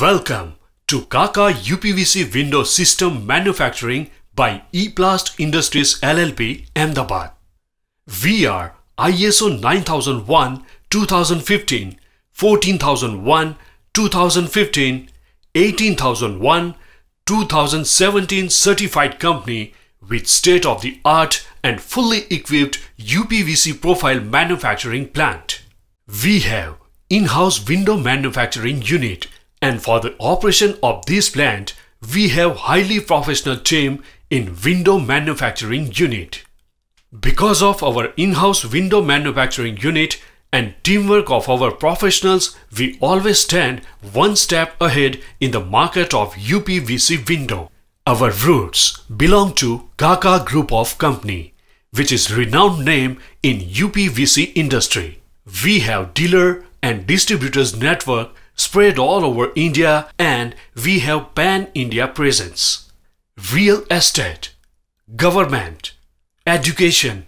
Welcome to Kaka UPVC Window System Manufacturing by E-Plast Industries LLP, Ahmedabad. We are ISO 9001 2015, 14001 2015, 18001 2017 certified company with state of the art and fully equipped UPVC profile manufacturing plant. We have in-house window manufacturing unit and for the operation of this plant we have highly professional team in window manufacturing unit. Because of our in-house window manufacturing unit and teamwork of our professionals, we always stand one step ahead in the market of UPVC window. Our roots belong to Kaka Group of Company, which is renowned name in UPVC industry. We have dealer and distributors network spread all over India and we have pan-India presence. Real estate, government, education,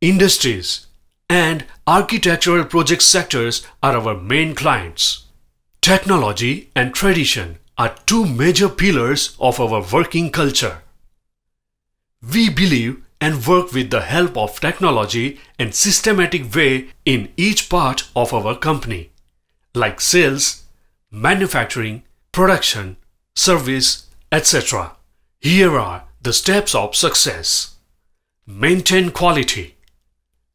industries and architectural project sectors are our main clients. Technology and tradition are two major pillars of our working culture. We believe and work with the help of technology and systematic way in each part of our company, like sales, manufacturing, production, service, etc. Here are the steps of success. Maintain quality,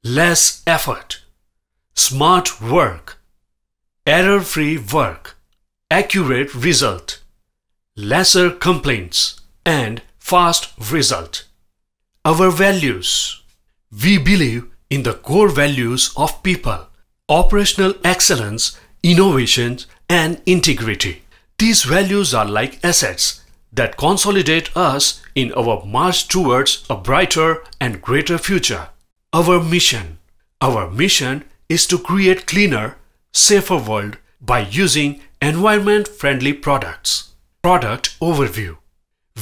less effort, smart work, error-free work, accurate result, lesser complaints, and fast result. Our values. We believe in the core values of people, operational excellence, innovation, and integrity. These values are like assets that consolidate us in our march towards a brighter and greater future. Our mission. Our mission is to create cleaner, safer world by using environment-friendly products. Product overview.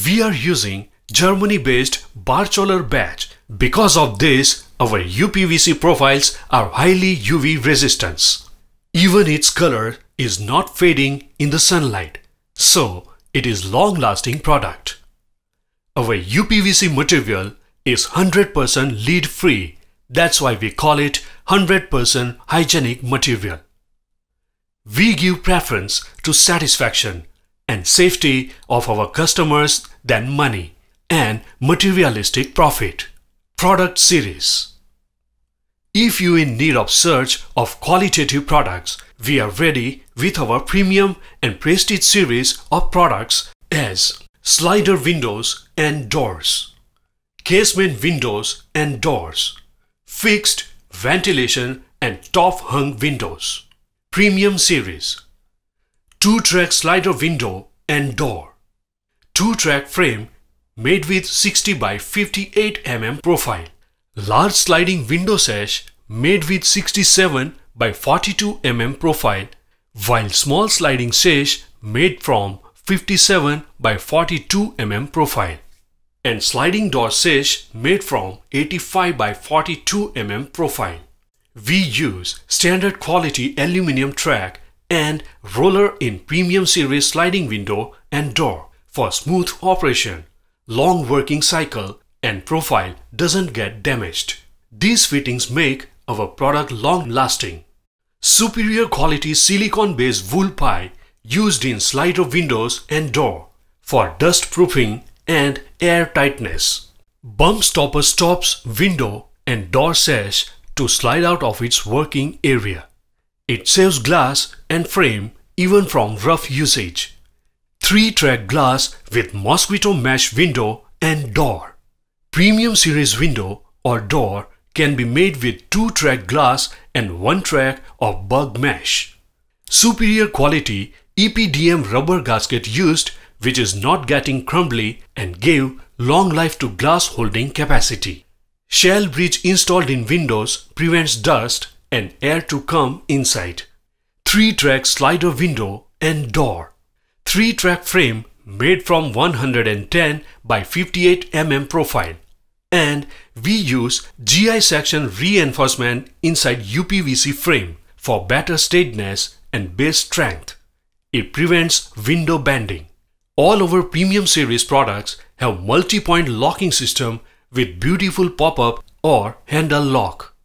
We are using Germany-based Baerlocher batch. Because of this, our UPVC profiles are highly UV resistance. Even its color is not fading in the sunlight, so it is long-lasting product. Our UPVC material is 100% lead free. That's why we call it 100% hygienic material. We give preference to satisfaction and safety of our customers than money and materialistic profit. Product series If you in need of search of qualitative products, we are ready with our premium and prestige series of products as slider windows and doors, casement windows and doors, fixed ventilation and top hung windows. Premium Series 2-track slider window and door 2-track frame made with 60 by 58 mm profile Large sliding window sash made with 67 by 42 mm profile while small sliding sash made from 57 by 42 mm profile and sliding door sash made from 85 by 42 mm profile. We use standard quality aluminum track and roller in premium series sliding window and door for smooth operation, long working cycle and profile doesn't get damaged. These fittings make our product long lasting. Superior quality silicone based wool pile used in slider windows and door for dust proofing and air tightness. Bump stopper stops window and door sash to slide out of its working area. It saves glass and frame even from rough usage. 3-track glass with mosquito mesh window and door. Premium series window or door can be made with 2-track glass and 1 track of bug mesh. Superior quality EPDM rubber gasket used which is not getting crumbly and give long life to glass holding capacity. Shell bridge installed in windows prevents dust and air to come inside. 3-track slider window and door. 3-track frame made from 110 by 58 mm profile. And we use GI section reinforcement inside UPVC frame for better steadiness and base strength. It prevents window bending. All our premium series products have multi-point locking system with beautiful pop-up or handle lock.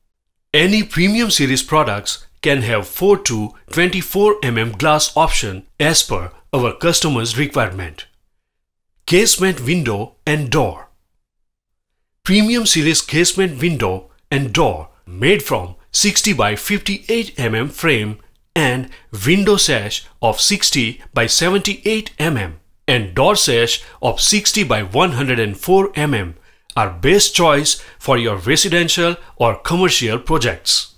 Any premium series products can have 4 to 24 mm glass option as per our customer's requirement. Casement window and door. Premium series casement window and door made from 60 by 58 mm frame and window sash of 60 by 78 mm and door sash of 60 by 104 mm are best choice for your residential or commercial projects.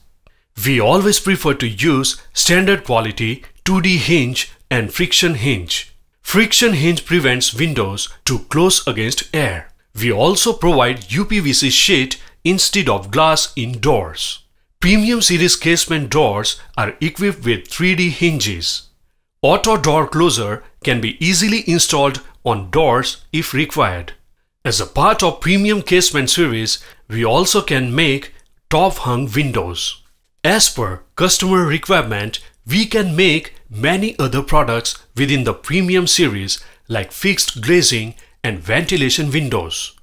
We always prefer to use standard quality 2D hinge and friction hinge. Friction hinge prevents windows to close against air. We also provide UPVC sheet instead of glass in doors. Premium series casement doors are equipped with 3D hinges. Auto door closer can be easily installed on doors if required. As a part of premium casement series, we also can make top hung windows. As per customer requirement, we can make many other products within the premium series like fixed glazing and ventilation windows.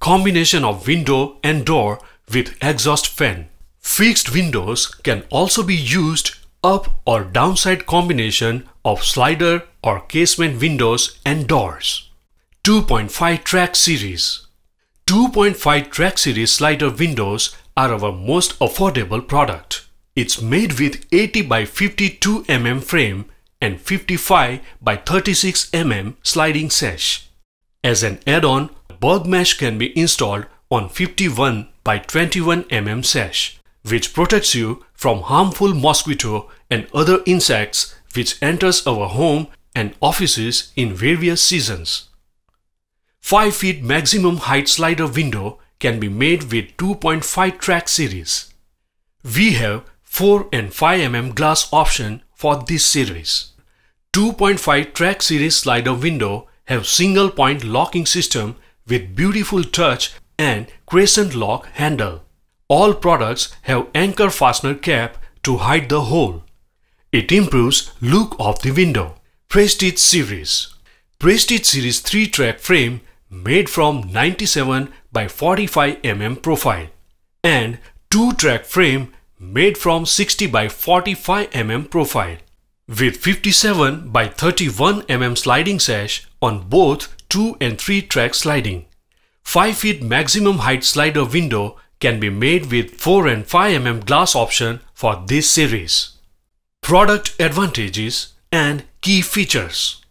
Combination of window and door with exhaust fan. Fixed windows can also be used up or downside combination of slider or casement windows and doors. 2.5 track series 2.5 track series slider windows are our most affordable product. It's made with 80 by 52 mm frame and 55 by 36 mm sliding sash. As an add-on, bug mesh can be installed on 51 by 21 mm sash which protects you from harmful mosquito and other insects which enters our home and offices in various seasons. 5 feet maximum height slider window can be made with 2.5 track series. We have 4 and 5 mm glass option for this series. 2.5 track series slider window have single point locking system with beautiful touch and crescent lock handle. All products have anchor fastener cap to hide the hole. It improves look of the window. Prestige series. Prestige series 3 track frame made from 97 by 45 mm profile and 2 track frame made from 60 by 45 mm profile with 57 by 31 mm sliding sash on both 2 and 3 track sliding. 5 feet maximum height slider window can be made with 4 and 5 mm glass option for this series. Product advantages and key features.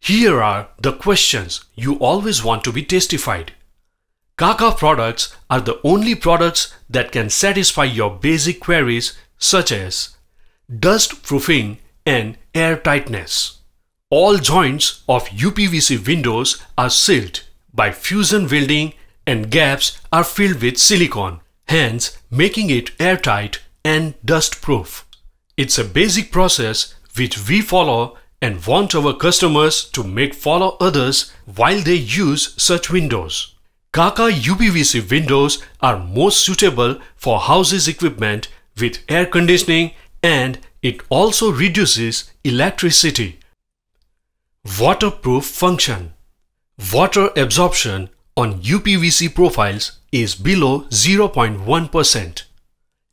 Here are the questions you always want to be testified. Kaka products are the only products that can satisfy your basic queries such as dust proofing and air tightness. All joints of UPVC windows are sealed by fusion welding and gaps are filled with silicone, hence making it airtight and dust-proof. It's a basic process which we follow and want our customers to make follow others while they use such windows. Kaka UPVC windows are most suitable for houses equipment with air conditioning and it also reduces electricity. Waterproof function Water absorption on UPVC profiles is below 0.1%.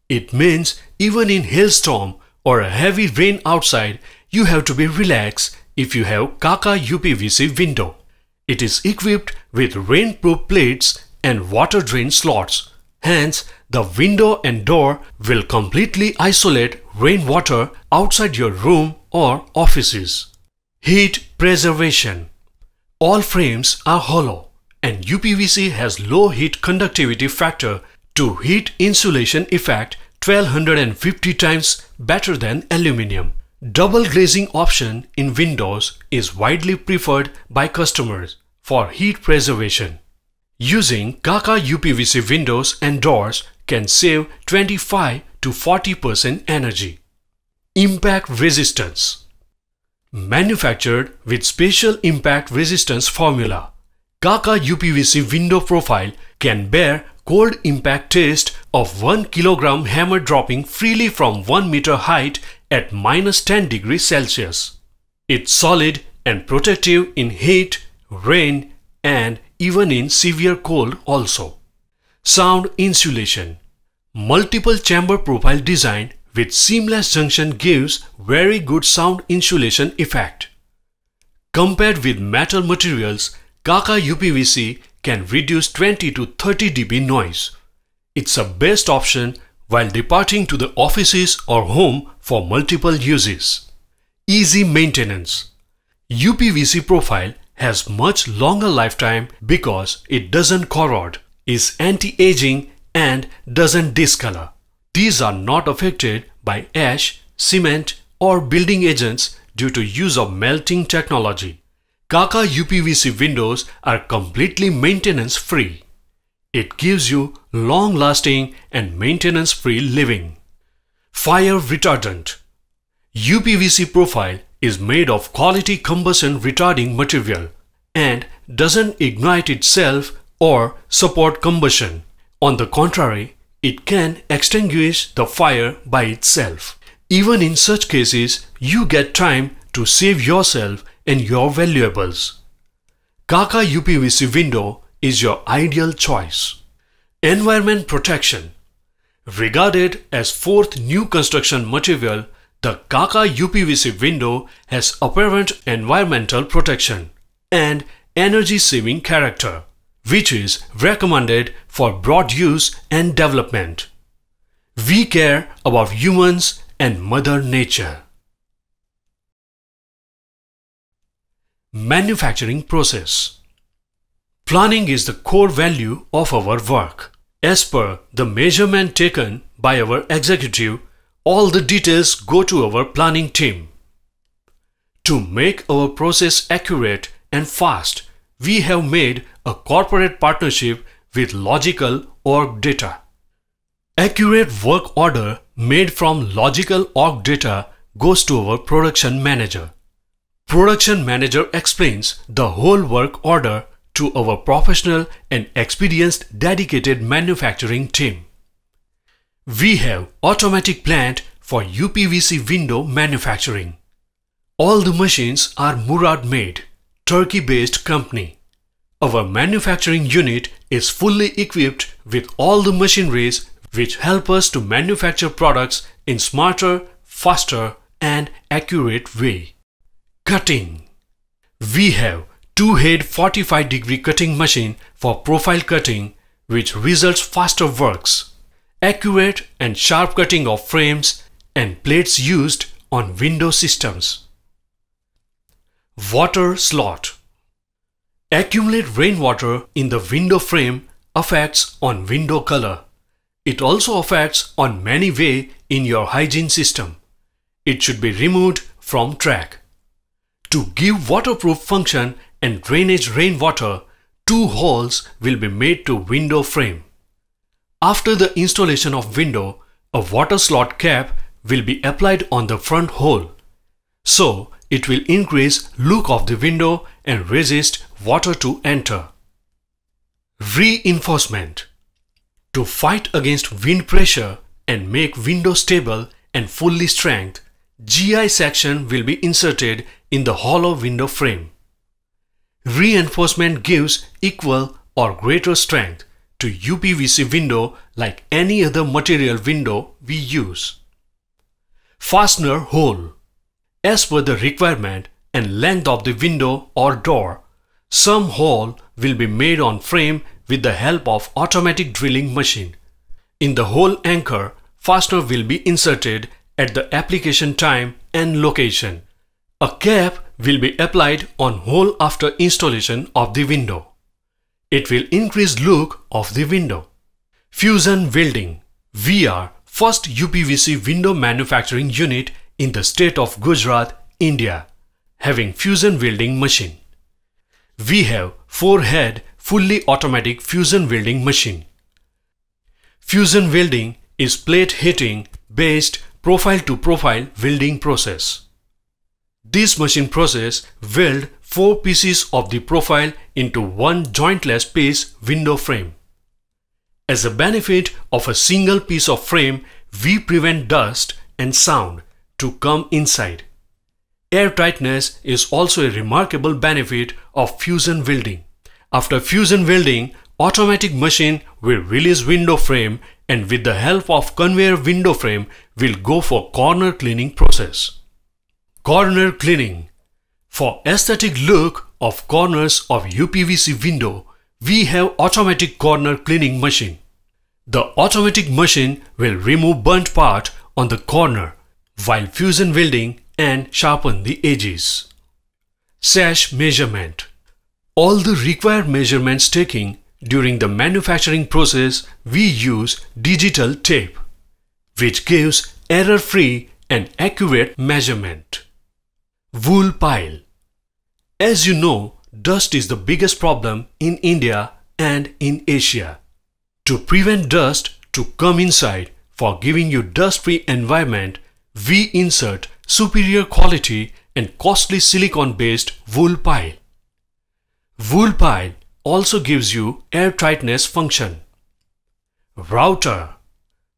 It means even in hailstorm or a heavy rain outside, you have to be relaxed if you have Kaka UPVC window. It is equipped with rainproof plates and water drain slots. Hence, the window and door will completely isolate rainwater outside your room or offices. Heat preservation. All frames are hollow and UPVC has low heat conductivity factor to heat insulation effect 1250 times better than aluminium. Double glazing option in windows is widely preferred by customers for heat preservation. Using Kaka UPVC windows and doors can save 25 to 40% energy. Impact resistance Manufactured with special impact resistance formula Kaka UPVC window profile can bear cold impact test of 1 kg hammer dropping freely from 1 meter height at minus 10 degrees Celsius. It's solid and protective in heat, rain and even in severe cold also. Sound insulation. Multiple chamber profile design with seamless junction gives very good sound insulation effect. Compared with metal materials, Kaka UPVC can reduce 20 to 30 dB noise. It's a best option while departing to the offices or home for multiple uses. Easy maintenance. UPVC profile has much longer lifetime because it doesn't corrode, is anti-aging and doesn't discolor. These are not affected by ash, cement or building agents due to use of melting technology. Kaka UPVC windows are completely maintenance free. It gives you long-lasting and maintenance-free living. Fire retardant. UPVC profile is made of quality combustion retarding material and doesn't ignite itself or support combustion. On the contrary, it can extinguish the fire by itself. Even in such cases, you get time to save yourself and your valuables. Kaka UPVC window is your ideal choice. Environment protection. Regarded as fourth new construction material, the Kaka UPVC window has apparent environmental protection and energy saving character, which is recommended for broad use and development. We care about humans and Mother Nature. Manufacturing process Planning is the core value of our work. As per the measurement taken by our executive, all the details go to our planning team. To make our process accurate and fast, we have made a corporate partnership with Logical Org Data. Accurate work order made from LogiKal Orgadata goes to our production manager. Production manager explains the whole work order to our professional and experienced dedicated manufacturing team. We have automatic plant for UPVC window manufacturing. All the machines are Murat made, Turkey-based company. Our manufacturing unit is fully equipped with all the machineries which help us to manufacture products in smarter, faster and accurate way. Cutting We have two-head 45 degree cutting machine for profile cutting which results faster works, accurate and sharp cutting of frames and plates used on window systems. Water slot Accumulate rainwater in the window frame affects on window color. It also affects on many way in your hygiene system. It should be removed from track. To give waterproof function and drainage rainwater, two holes will be made to window frame. After the installation of window, a water slot cap will be applied on the front hole. So, it will increase look of the window and resist water to enter. Reinforcement To fight against wind pressure and make window stable and fully strength, GI section will be inserted in the hollow window frame. Reinforcement gives equal or greater strength to UPVC window like any other material window we use. Fastener hole As per the requirement and length of the window or door, some hole will be made on frame with the help of automatic drilling machine. In the hole anchor, fastener will be inserted at the application time and location. A cap will be applied on hole after installation of the window. It will increase look of the window. Fusion Welding We are first UPVC window manufacturing unit in the state of Gujarat, India, having fusion welding machine. We have 4-head fully automatic fusion welding machine. Fusion welding is plate heating based profile to profile welding process. This machine process weld four pieces of the profile into one jointless piece window frame. As a benefit of a single piece of frame, we prevent dust and sound to come inside. Air tightness is also a remarkable benefit of fusion welding. After fusion welding, automatic machine will release window frame and with the help of conveyor window frame will go for corner cleaning process. Corner cleaning For aesthetic look of corners of UPVC window, we have automatic corner cleaning machine. The automatic machine will remove burnt part on the corner while fusion welding and sharpen the edges. Sash measurement All the required measurements taking during the manufacturing process we use digital tape which gives error-free and accurate measurement. Wool pile As you know, dust is the biggest problem in India and in Asia. To prevent dust to come inside for giving you dust-free environment, we insert superior quality and costly silicon-based wool pile. Wool pile also gives you air tightness function. Router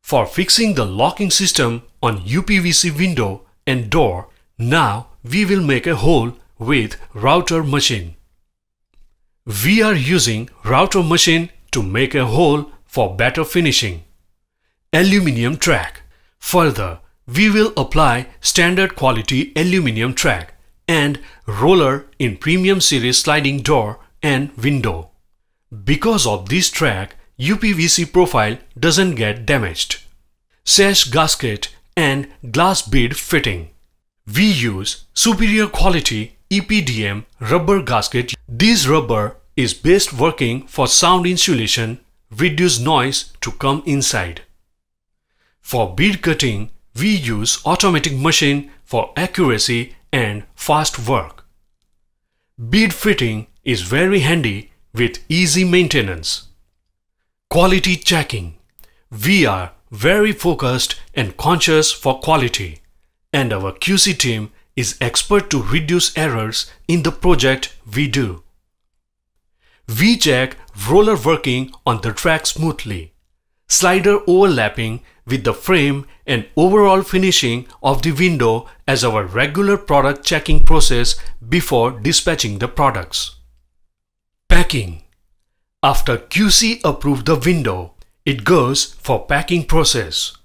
For fixing the locking system on UPVC window and door, now we will make a hole with router machine. We are using router machine to make a hole for better finishing. Aluminium track. Further, we will apply standard quality aluminium track and roller in premium series sliding door and window. Because of this track, UPVC profile doesn't get damaged. Sash gasket and glass bead fitting. We use superior quality EPDM rubber gasket. This rubber is best working for sound insulation reduce noise to come inside. For bead cutting, we use automatic machine for accuracy and fast work. Bead fitting is very handy with easy maintenance. Quality checking. We are very focused and conscious for quality and our QC team is expert to reduce errors in the project we do. We check roller working on the track smoothly, slider overlapping with the frame and overall finishing of the window as our regular product checking process before dispatching the products. Packing After QC approve the window, it goes for packing process.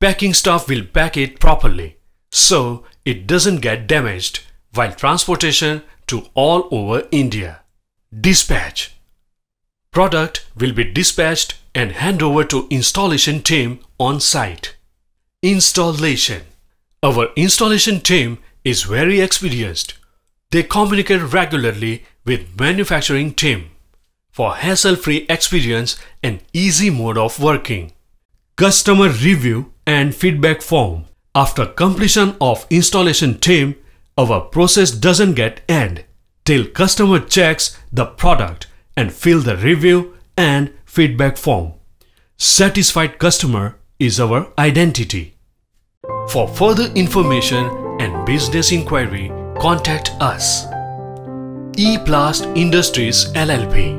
Packing staff will pack it properly so it doesn't get damaged while transportation to all over India. Dispatch Product will be dispatched and hand over to installation team on site. Installation Our installation team is very experienced. They communicate regularly with manufacturing team for hassle-free experience and easy mode of working. Customer review and feedback form. After completion of installation team, our process doesn't get end till customer checks the product and fill the review and feedback form. Satisfied customer is our identity. For further information and business inquiry, contact us. E-Plast Industries LLP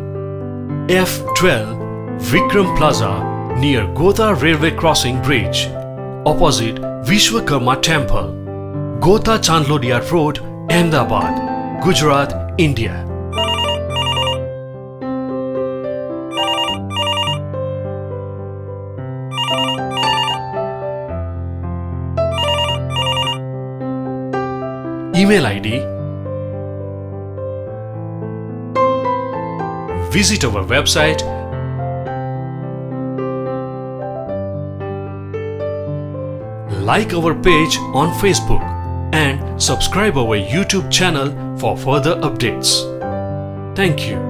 F12 Vikram Plaza near Gotha Railway Crossing Bridge opposite Vishwakarma Temple Gotha Chandlodia Road, Ahmedabad, Gujarat, India. Email ID Visit our website Like our page on Facebook and subscribe our YouTube channel for further updates. Thank you.